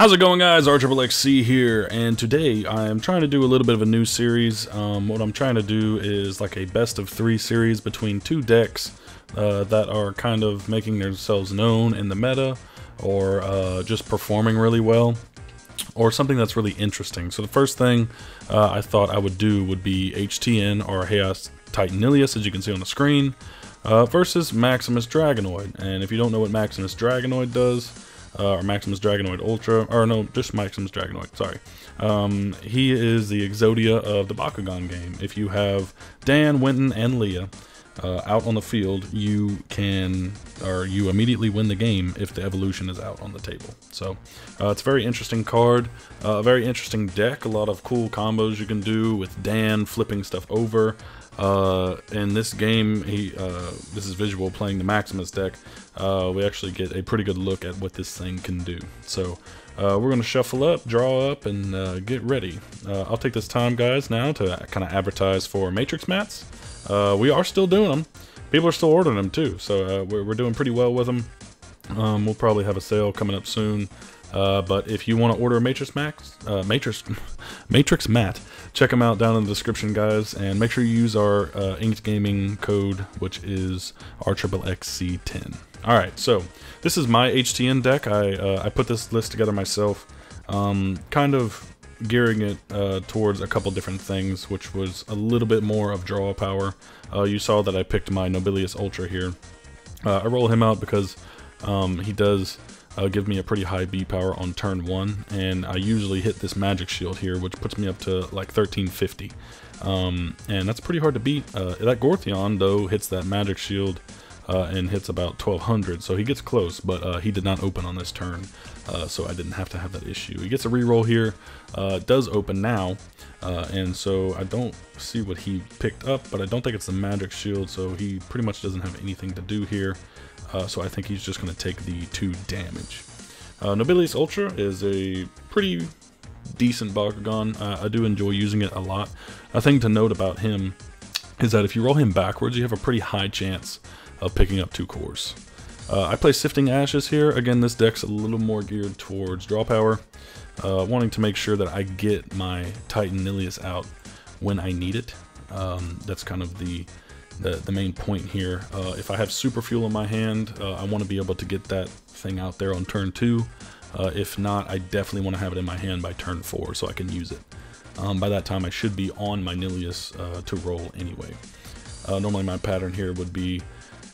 How's it going guys? RXXC here, and today I'm trying to do a little bit of a new series. Um, what I'm trying to do is like a best of three series between two decks uh, that are kind of making themselves known in the meta, or uh, just performing really well, or something that's really interesting. So the first thing uh, I thought I would do would be HTN, or Chaos Titan Nillious, as you can see on the screen, uh, versus Maximus Dragonoid. And if you don't know what Maximus Dragonoid does, uh, or Maximus Dragonoid Ultra, or no, just Maximus Dragonoid, sorry. Um, he is the Exodia of the Bakugan game. If you have Dan, Wynton, and Lia uh, out on the field, you can, or you immediately win the game if the evolution is out on the table. So uh, it's a very interesting card, uh, a very interesting deck, a lot of cool combos you can do with Dan flipping stuff over. Uh, in this game, he uh, this is visual playing the Maximus deck. Uh, we actually get a pretty good look at what this thing can do. So uh, we're going to shuffle up, draw up, and uh, get ready. Uh, I'll take this time, guys, now to kind of advertise for Matrix mats. we are still doing them. People are still ordering them too, so we're, we're, doing pretty well with them. Um, we'll probably have a sale coming up soon. Uh, but if you want to order a Matrix Max, uh, Matrix, Matrix Mat, check them out down in the description, guys, and make sure you use our uh, Inked Gaming code, which is RXXC10. All right, so this is my HTN deck. I uh, I put this list together myself, um, kind of gearing it uh, towards a couple different things, which was a little bit more of draw power. You saw that I picked my Nobilious Ultra here. I roll him out because um, he does uh, give me a pretty high B power on turn one, and I usually hit this magic shield here, which puts me up to like 1350. Um, and that's pretty hard to beat. Uh, that Gorthion, though, hits that magic shield uh, and hits about 1200, so he gets close, but uh, he did not open on this turn, uh, so I didn't have to have that issue. He gets a reroll here, uh, does open now, uh, and so I don't see what he picked up, but I don't think it's the magic shield, so he pretty much doesn't have anything to do here. Uh, so I think he's just going to take the 2 damage. Nobilious Ultra is a pretty decent Bakugan. I do enjoy using it a lot. A thing to note about him is that if you roll him backwards, you have a pretty high chance of picking up two cores. Uh, I play Sifting Ashes here. Again, this deck's a little more geared towards draw power, uh, wanting to make sure that I get my Titan Nillious out when I need it. Um, that's kind of the the, the main point here. Uh, if I have super fuel in my hand, uh, I want to be able to get that thing out there on turn two. Uh, if not, I definitely want to have it in my hand by turn four so I can use it. Um, by that time, I should be on my Nillious uh, to roll anyway. Normally, my pattern here would be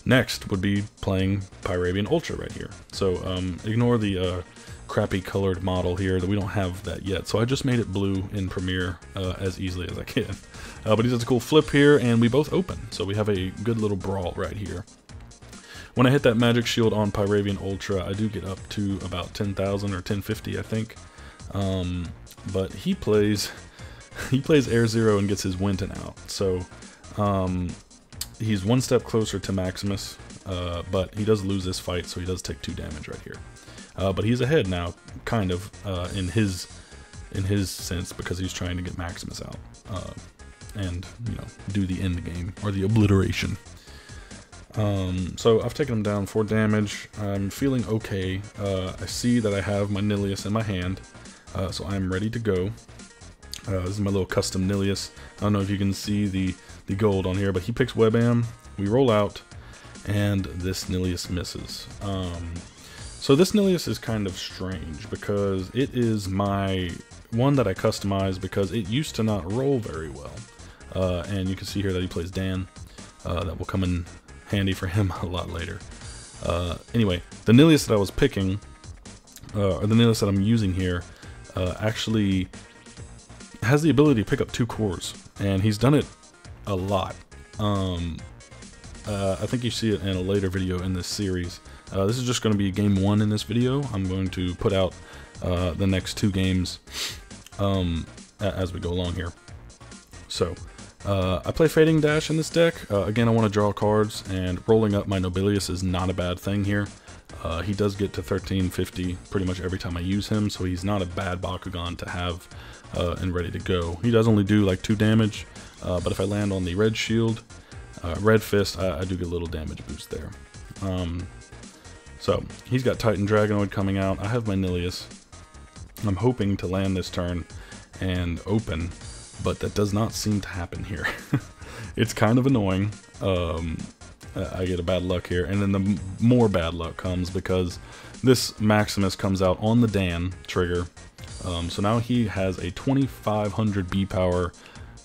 next would be playing Pyravian Ultra right here. So um, ignore the uh, crappy colored model here that we don't have that yet. So I just made it blue in Premiere uh, as easily as I can. Uh, but he does a cool flip here and we both open. So we have a good little brawl right here. When I hit that magic shield on Pyravian Ultra, I do get up to about 10,000 or 1050, I think. Um, but he plays, he plays Air Zero and gets his Wynton out. So um, he's one step closer to Maximus, uh, but he does lose this fight, so he does take two damage right here. Uh, but he's ahead now, kind of, uh, in his in his sense, because he's trying to get Maximus out uh, and, you know, do the end game, or the obliteration. Um, so I've taken him down for damage. I'm feeling okay. Uh, I see that I have my Nillious in my hand, uh, so I'm ready to go. This is my little custom Nillious. I don't know if you can see the, the gold on here, but he picks Webam. We roll out, and this Nillious misses. Um, so this Nillious is kind of strange because it is my one that I customized because it used to not roll very well. Uh, and you can see here that he plays Dan. Uh, that will come in handy for him a lot later. Uh, anyway, the Nillious that I was picking, uh, or the Nillious that I'm using here, uh, actually has the ability to pick up two cores. And he's done it a lot. Um, uh, I think you see it in a later video in this series. Uh, this is just going to be game one in this video. I'm going to put out uh, the next two games um, as we go along here. So, uh, I play Fading Dash in this deck. Uh, again, I want to draw cards, and rolling up my Nobilious is not a bad thing here. Uh, he does get to 1350 pretty much every time I use him, so he's not a bad Bakugan to have and ready to go. He does only do like 2 damage, but if I land on the red shield, red fist, I, I, do get a little damage boost there. Um, so, he's got Titan Dragonoid coming out. I have my Nillious. I'm hoping to land this turn and open, but that does not seem to happen here. it's kind of annoying. Um, I get a bad luck here, and then the more bad luck comes because this Maximus comes out on the Dan trigger. Um, so now he has a 2500 B power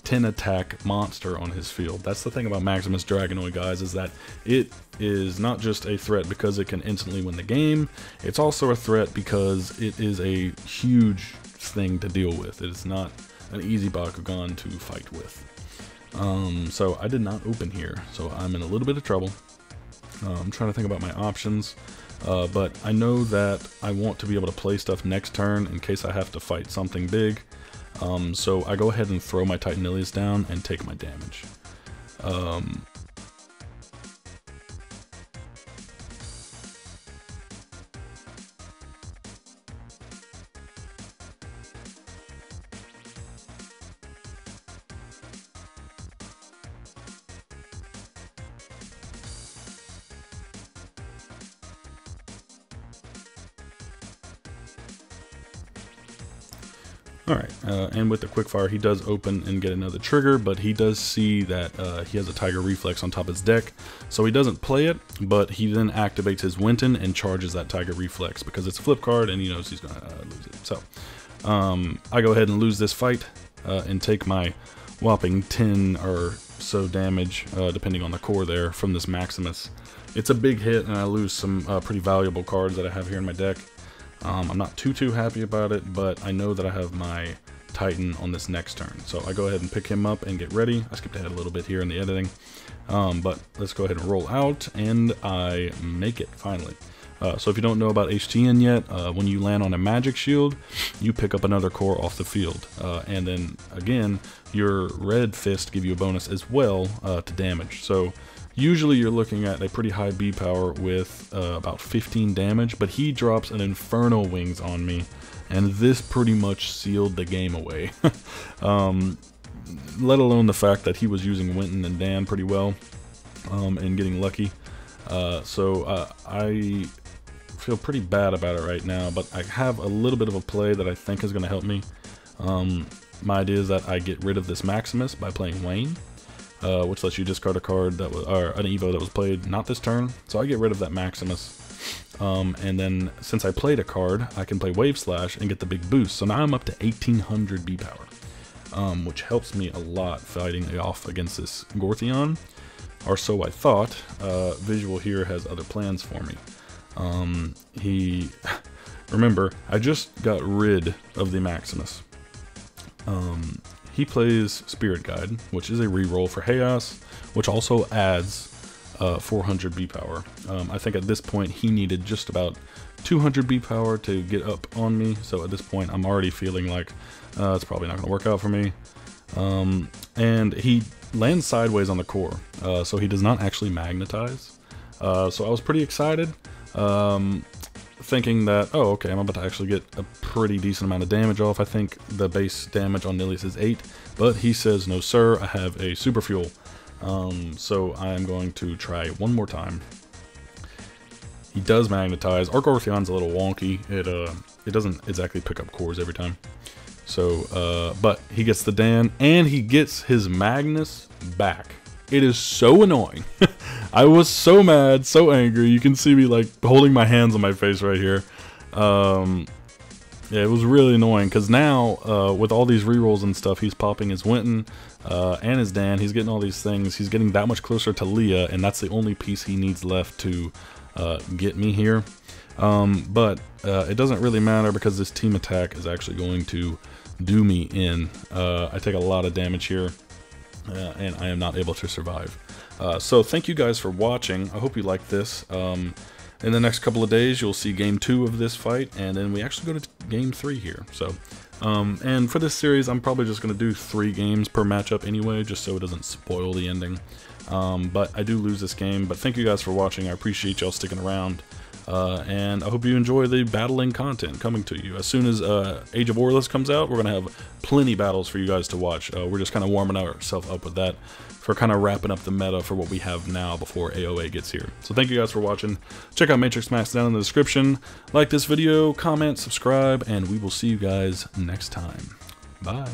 10 attack monster on his field. That's the thing about Maximus Dragonoid, guys, is that it is not just a threat because it can instantly win the game, it's also a threat because it is a huge thing to deal with. It is not an easy Bakugan to fight with. Um, so I did not open here, so I'm in a little bit of trouble. Uh, I'm trying to think about my options, uh, but I know that I want to be able to play stuff next turn in case I have to fight something big. Um, so I go ahead and throw my Titan Nillious down and take my damage. Um, Alright, uh, and with the quickfire, he does open and get another trigger, but he does see that uh, he has a Tiger Reflex on top of his deck, so he doesn't play it, but he then activates his Wynton and charges that Tiger Reflex because it's a flip card and he knows he's going to uh, lose it. So, um, I go ahead and lose this fight uh, and take my whopping 10 or so damage, uh, depending on the core there, from this Maximus. It's a big hit, and I lose some uh, pretty valuable cards that I have here in my deck. Um, I'm not too, too happy about it, but I know that I have my Titan on this next turn. So I go ahead and pick him up and get ready. I skipped ahead a little bit here in the editing. Um, but let's go ahead and roll out, and I make it, finally. Uh, so if you don't know about HTN yet, uh, when you land on a magic shield, you pick up another core off the field. Uh, and then, again, your red fist give you a bonus as well uh, to damage. So Usually you're looking at a pretty high B power with uh, about 15 damage, but he drops an Inferno Wings on me, and this pretty much sealed the game away. um, let alone the fact that he was using Wynton and Dan pretty well, um, and getting lucky. Uh, so uh, I feel pretty bad about it right now, but I have a little bit of a play that I think is going to help me. Um, my idea is that I get rid of this Maximus by playing Wayne uh, which lets you discard a card that was, or an Evo that was played not this turn. So I get rid of that Maximus. Um, and then since I played a card, I can play Wave Slash and get the big boost. So now I'm up to 1800 B power, um, which helps me a lot fighting off against this Gorthion. Or so I thought. Uh, Visual here has other plans for me. Um, he, remember, I just got rid of the Maximus. Um, he plays Spirit Guide, which is a reroll for Chaos, which also adds uh, 400 B power. Um, I think at this point he needed just about 200 B power to get up on me, so at this point I'm already feeling like uh, it's probably not going to work out for me. Um, and he lands sideways on the core, uh, so he does not actually magnetize. Uh, so I was pretty excited. Um, thinking that, oh, okay, I'm about to actually get a pretty decent amount of damage off. I think the base damage on Nillious is 8, but he says, no sir, I have a super fuel. Um, so I'm going to try one more time. He does magnetize. Argorthion's a little wonky. It uh, it doesn't exactly pick up cores every time. So, uh, but he gets the Dan, and he gets his Magnus back. It is so annoying. I was so mad, so angry. You can see me like holding my hands on my face right here. Um, yeah, it was really annoying because now uh, with all these rerolls and stuff, he's popping his Wynton uh, and his Dan. He's getting all these things. He's getting that much closer to Lia, and that's the only piece he needs left to uh, get me here. Um, but uh, it doesn't really matter because this team attack is actually going to do me in. Uh, I take a lot of damage here uh, and I am not able to survive. Uh, so thank you guys for watching. I hope you liked this. Um, in the next couple of days, you'll see game two of this fight, and then we actually go to game three here. So, um, and for this series, I'm probably just going to do three games per matchup anyway, just so it doesn't spoil the ending. Um, but I do lose this game. But thank you guys for watching. I appreciate y'all sticking around. Uh, and I hope you enjoy the battling content coming to you. As soon as uh, Age of Orlith comes out, we're going to have plenty battles for you guys to watch. Uh, we're just kind of warming ourselves up with that for kind of wrapping up the meta for what we have now before AOA gets here. So thank you guys for watching. Check out Matrix Max down in the description. Like this video, comment, subscribe, and we will see you guys next time. Bye.